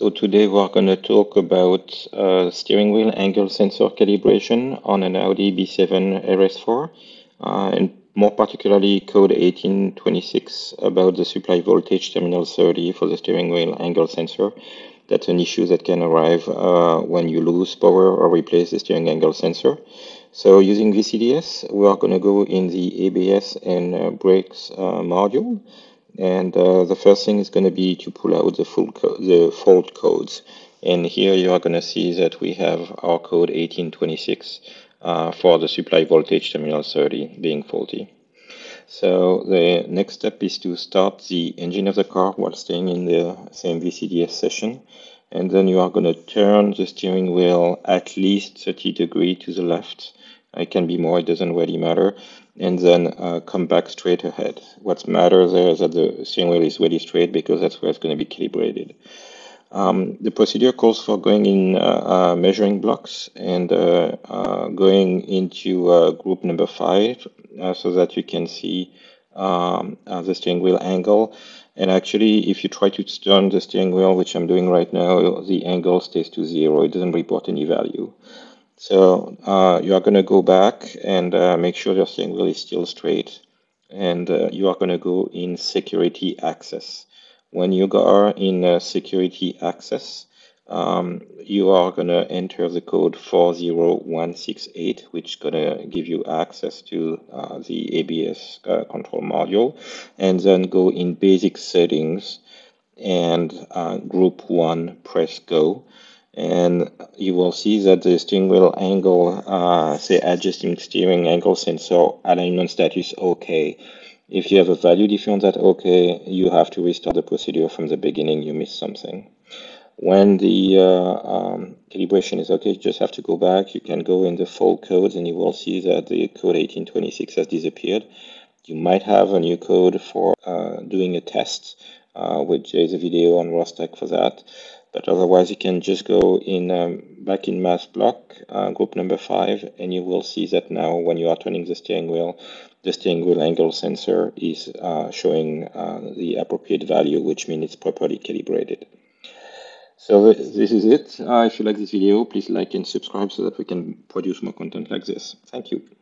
So today we are going to talk about uh, steering wheel angle sensor calibration on an Audi B7 RS4 uh, and more particularly code 1826 about the supply voltage terminal 30 for the steering wheel angle sensor. That's an issue that can arrive uh, when you lose power or replace the steering angle sensor. So using VCDS, we are going to go in the ABS and uh, brakes uh, module. And uh, the first thing is going to be to pull out the full the fault codes. And here you are going to see that we have our code 1826 uh, for the supply voltage terminal 30 being faulty. So the next step is to start the engine of the car while staying in the same VCDS session. And then you are going to turn the steering wheel at least 30 degree to the left. It can be more, it doesn't really matter and then uh, come back straight ahead. What matters there is that the steering wheel is really straight because that's where it's going to be calibrated. Um, the procedure calls for going in uh, uh, measuring blocks and uh, uh, going into uh, group number five so that you can see um, the steering wheel angle. And actually, if you try to turn the steering wheel, which I'm doing right now, the angle stays to zero. It doesn't report any value. So uh, you are going to go back and uh, make sure your wheel is still straight. And uh, you are going to go in security access. When you go in uh, security access, um, you are going to enter the code 40168, which is going to give you access to uh, the ABS uh, control module. And then go in basic settings and group 1, press go and you will see that the steering wheel angle, uh, say adjusting steering angle sensor alignment status OK. If you have a value different that OK, you have to restart the procedure from the beginning, you missed something. When the uh, um, calibration is OK, you just have to go back. You can go in the fault codes and you will see that the code 1826 has disappeared. You might have a new code for uh, doing a test, uh, which is a video on Ross-Tech for that but otherwise you can just go in um, back in mass block uh, group number five and you will see that now when you are turning the steering wheel the steering wheel angle sensor is uh, showing uh, the appropriate value which means it's properly calibrated. So this is it. Uh, if you like this video please like and subscribe so that we can produce more content like this. Thank you